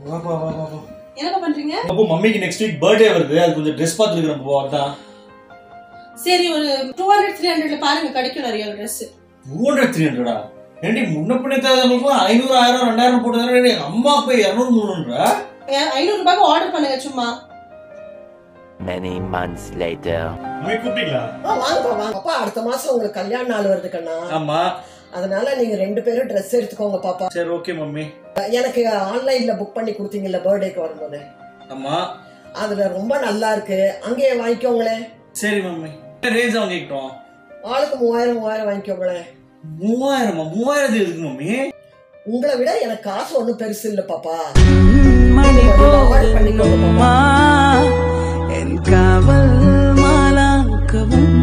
வா வா வா வா வா. என்னப்பா பண்றீங்க? அப்போ மம்மிக்கு நெக்ஸ்ட் வீக் பர்த்டே வருது. அது கொஞ்சம் ட்ரெஸ் பார்த்துருக்குறேன் போ அதான். சரி ஒரு டூ ஹண்ட்ரட் த்ரீ ஹண்ட்ரட்ல பாருங்க கிடைக்கும் நிறைய ட்ரெஸ் டூ ஹண்ட்ரட் த்ரீ ஹண்ட்ரடா ஏண்டி முன்ன பின்ன தேவைகளுக்குலாம் ஐநூறு ஆயிரம் ரெண்டாயிரம் போட்டு அம்மா போய் இரநூறு முந்நூறுன்றா ஐநூறு ரூபாய்க்கு ஆர்டர் பண்ணுங்க சும்மா. Many months later. கூப்பிட்டீங்களா? வாங்க. அப்பா அடுத்த மாசம் உங்களுக்கு கல்யாண நாள் வருது கண்ணா. ஆமா. அதனால நீங்க ரெண்டு பேரும் ட்ரெஸ் எடுத்துக்கோங்க பாப்பா. சரி ஓகே மம்மி. எனக்கு ஆன்லைன்ல புக் பண்ணி கொடுத்தீங்கல்ல பர்த்டேக்கு வரும்போது. ஆமா. அதுல ரொம்ப நல்லா இருக்கு. அங்கேயே வாங்கிக்கோங்களேன் சரி மம்மி. ரேஞ்ச் வாங்கிக்கிட்டோம்? ஆளுக்கு மூவாயிரம் மூவாயிரம் வாங்கிக்கோங்களேன் மூவாயிரமா? மூவாயிரத்து இருக்கு மம்மி? உங்களை விட எனக்கு காசு ஒண்ணும் பெருசு இல்ல பாப்பா. பண்ணிக்கோங்க பாப்பா. என் காவல் மாலாக்கவும்